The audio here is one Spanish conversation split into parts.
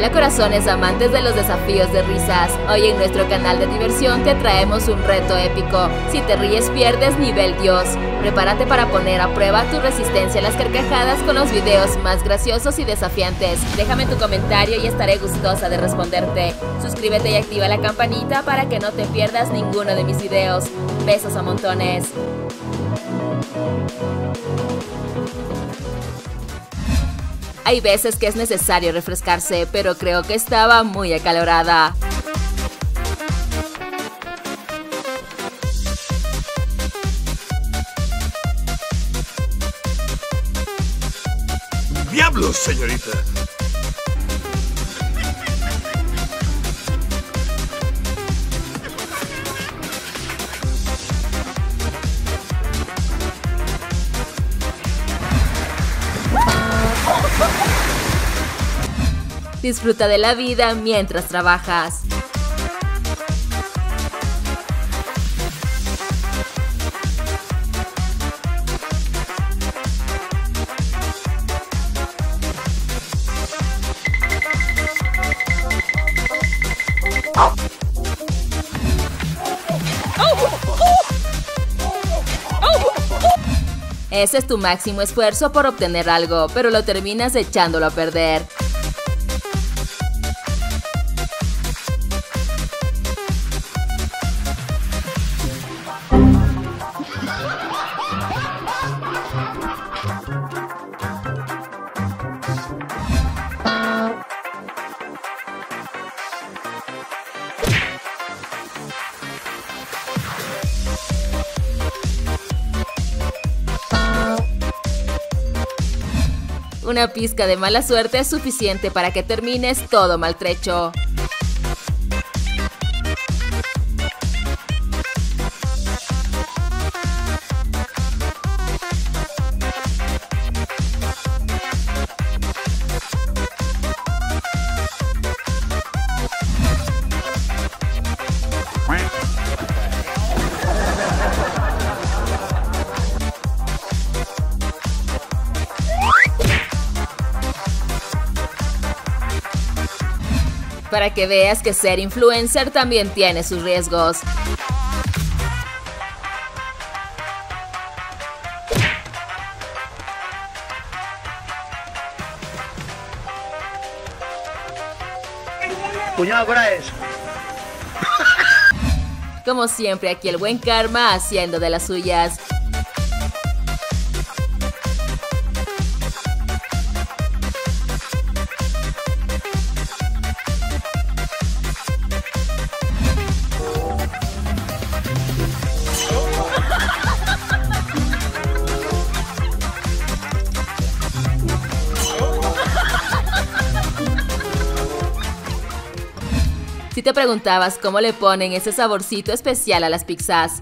Hola corazones amantes de los desafíos de risas. Hoy en nuestro canal de diversión te traemos un reto épico. Si te ríes pierdes nivel Dios. Prepárate para poner a prueba tu resistencia a las carcajadas con los videos más graciosos y desafiantes. Déjame tu comentario y estaré gustosa de responderte. Suscríbete y activa la campanita para que no te pierdas ninguno de mis videos. Besos a montones. Hay veces que es necesario refrescarse, pero creo que estaba muy acalorada. ¡Diablos, señorita! Disfruta de la vida mientras trabajas. Ese es tu máximo esfuerzo por obtener algo, pero lo terminas echándolo a perder. Una pizca de mala suerte es suficiente para que termines todo maltrecho. Para que veas que ser influencer también tiene sus riesgos. Cuñado, eso? Como siempre, aquí el buen karma haciendo de las suyas. Si te preguntabas cómo le ponen ese saborcito especial a las pizzas.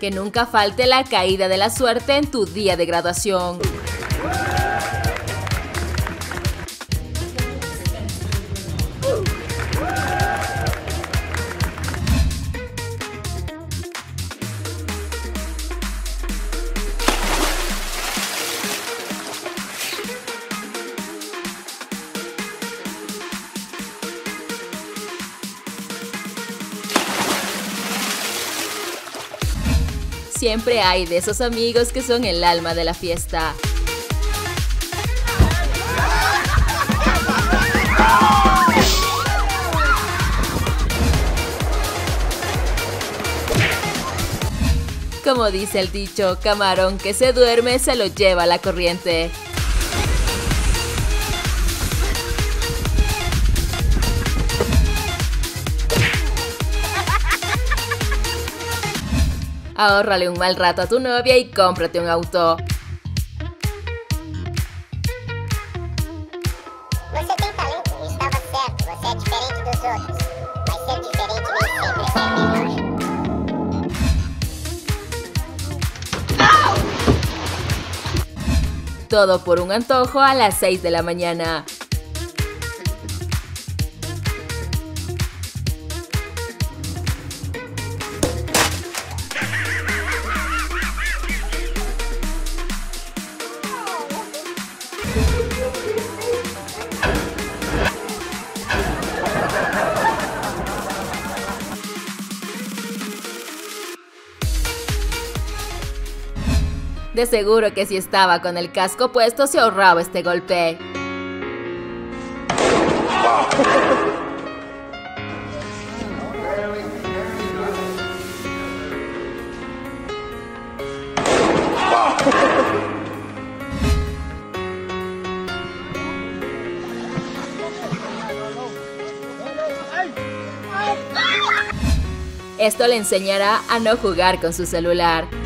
Que nunca falte la caída de la suerte en tu día de graduación. Siempre hay de esos amigos que son el alma de la fiesta. Como dice el dicho, camarón que se duerme se lo lleva la corriente. Ahórrale un mal rato a tu novia y cómprate un auto. Todo por un antojo a las 6 de la mañana. De seguro que si estaba con el casco puesto se ahorraba este golpe. Esto le enseñará a no jugar con su celular.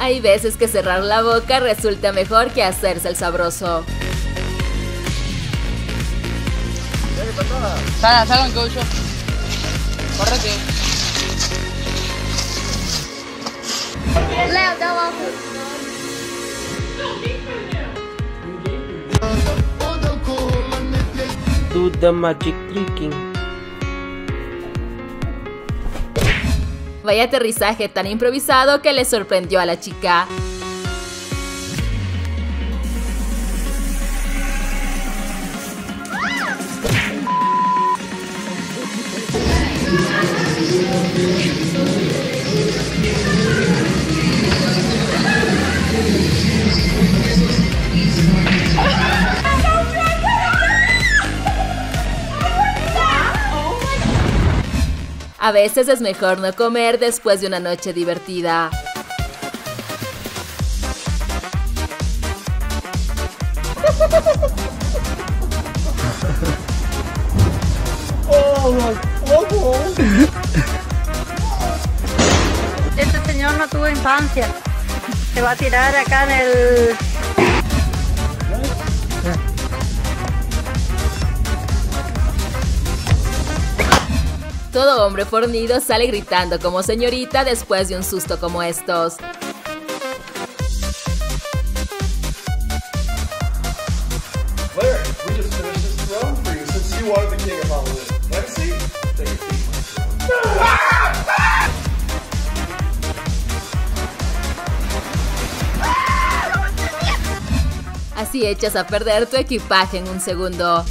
Hay veces que cerrar la boca resulta mejor que hacerse el sabroso. Sal, salgan coach. Correte. Leo. Do the magic tricking. Vaya aterrizaje tan improvisado que le sorprendió a la chica. A veces es mejor no comer después de una noche divertida. Este señor no tuvo infancia. Se va a tirar acá en el. Todo hombre fornido sale gritando como señorita después de un susto como estos. Así echas a perder tu equipaje en un segundo.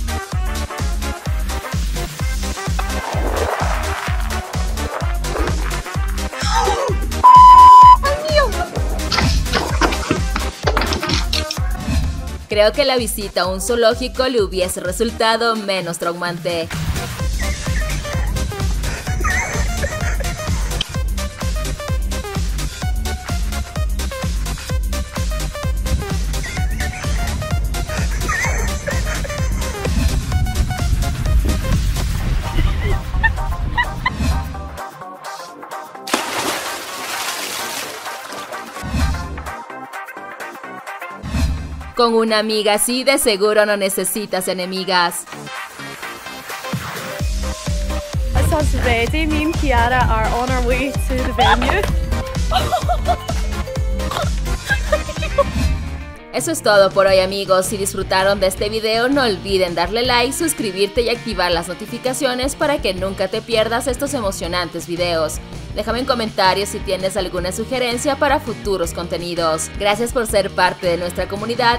Creo que la visita a un zoológico le hubiese resultado menos traumante. Con una amiga así de seguro no necesitas enemigas. Me and Kiara are on our way to the venue. Eso es todo por hoy amigos, si disfrutaron de este video no olviden darle like, suscribirte y activar las notificaciones para que nunca te pierdas estos emocionantes videos. Déjame en comentarios si tienes alguna sugerencia para futuros contenidos. Gracias por ser parte de nuestra comunidad